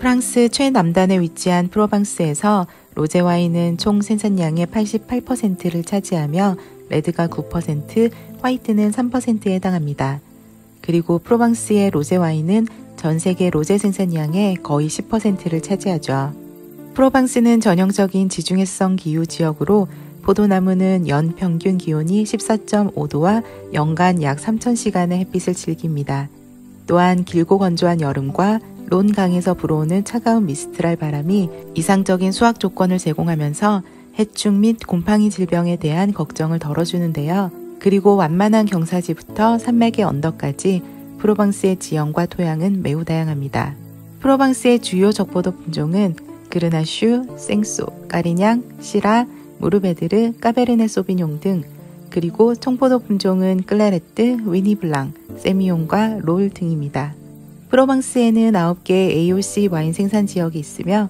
프랑스 최남단에 위치한 프로방스에서 로제 와인은 총 생산량의 88%를 차지하며 레드가 9%, 화이트는 3%에 해당합니다. 그리고 프로방스의 로제 와인은 전 세계 로제 생산량의 거의 10%를 차지하죠. 프로방스는 전형적인 지중해성 기후 지역으로 포도나무는 연 평균 기온이 14.5도와 연간 약 3,000시간의 햇빛을 즐깁니다. 또한 길고 건조한 여름과 론 강에서 불어오는 차가운 미스트랄 바람이 이상적인 수확 조건을 제공하면서 해충 및 곰팡이 질병에 대한 걱정을 덜어주는데요. 그리고 완만한 경사지부터 산맥의 언덕까지 프로방스의 지형과 토양은 매우 다양합니다. 프로방스의 주요 적포도 품종은 그르나슈, 생소, 까리냥, 시라, 무르베드르, 까베르네 소비뇽 등 그리고 청포도 품종은 클레레트, 위니 블랑, 세미용과 롤 등입니다. 프로방스에는 9개 AOC 와인 생산 지역이 있으며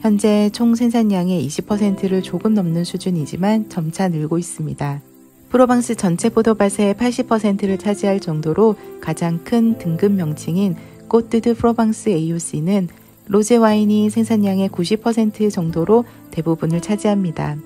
현재 총 생산량의 20%를 조금 넘는 수준이지만 점차 늘고 있습니다. 프로방스 전체 포도밭의 80%를 차지할 정도로 가장 큰 등급 명칭인 꼬뜨드 프로방스 AOC는 로제 와인이 생산량의 90% 정도로 대부분을 차지합니다.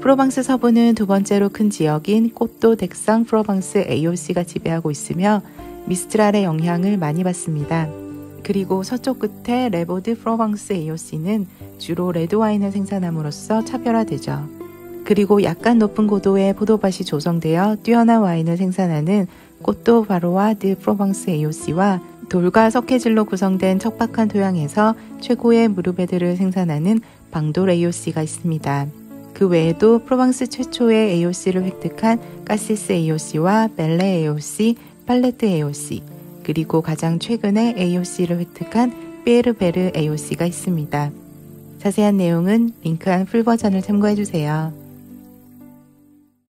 프로방스 서부는 두 번째로 큰 지역인 꼬또 덱상 프로방스 AOC가 지배하고 있으며 미스트랄의 영향을 많이 받습니다. 그리고 서쪽 끝에 레 보 드 프로방스 AOC는 주로 레드와인을 생산함으로써 차별화되죠. 그리고 약간 높은 고도의 포도밭이 조성되어 뛰어난 와인을 생산하는 꼬또 바로와 드 프로방스 AOC와 돌과 석회질로 구성된 척박한 토양에서 최고의 무르베드르를 생산하는 방돌 AOC가 있습니다. 그 외에도 프로방스 최초의 AOC를 획득한 까시스 AOC와 벨레 AOC, 팔레트 AOC, 그리고 가장 최근에 AOC를 획득한 피에르베르 AOC가 있습니다. 자세한 내용은 링크한 full 버전을 참고해주세요.